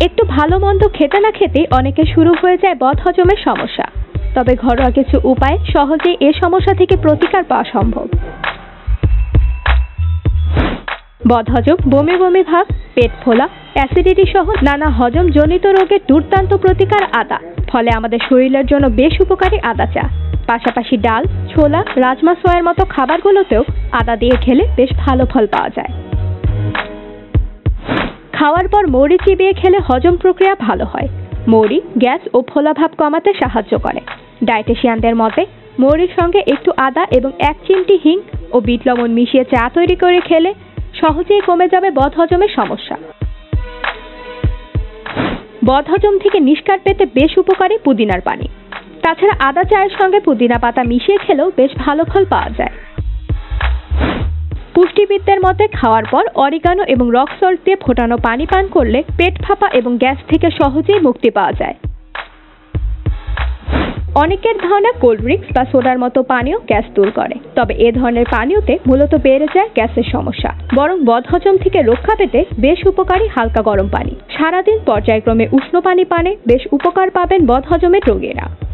একটু ভালো মন্দ খেতে না খেতে অনেকে শুরু হয়ে যায় বদহজমের সমস্যা। তবে ঘরোয়া কিছু উপায় সহজেই এ সমস্যা থেকে প্রতিকার পাওয়া সম্ভব। বদহজম, বমি বমি ভাব, পেট ফোলা, অ্যাসিডিটি সহ নানা হজমজনিত রোগের দুর্দান্ত প্রতিকার আদা। ফলে আমাদের শরীরের জন্য বেশ উপকারী আদা চা। পাশাপাশি ডাল, ছোলা, রাজমা, সোয়ার মতো খাবারগুলোতেও আদা দিয়ে খেলে বেশ ভালো ফল পাওয়া যায়। খাওয়ার পর মৌরি চিবিয়ে খেলে হজম প্রক্রিয়া ভালো হয়। মৌরি গ্যাস ও ফোলাভাব কমাতে সাহায্য করে। ডায়েটিশিয়ানদের মতে, মৌরির সঙ্গে একটু আদা এবং এক চিমটি হিং ও বিট লবণ মিশিয়ে চা তৈরি করে খেলে সহজেই কমে যাবে বদহজমের সমস্যা। বদহজম থেকে নিষ্কার পেতে বেশ উপকারী পুদিনার পানি। তাছাড়া আদা চায়ের সঙ্গে পুদিনা পাতা মিশিয়ে খেলেও বেশ ভালো ফল পাওয়া যায়। পুষ্টিবিদদের মতে খাওয়ার পর অরিগানো এবং রক সল্ট দিয়ে ফোটানো পানি পান করলে পেট ফাঁপা এবং গ্যাস থেকে সহজেই মুক্তি পাওয়া যায়। অনেকের ধারণা কোল্ড ড্রিঙ্কস বা সোডার মতো পানীয় গ্যাস দূর করে। তবে এ ধরনের পানীয়তে মূলত বেড়ে যায় গ্যাসের সমস্যা। বরং বদহজম থেকে রক্ষা পেতে বেশ উপকারী হালকা গরম পানি। সারাদিন পর্যায়ক্রমে উষ্ণ পানি পানে বেশ উপকার পাবেন বদহজমের রোগীরা।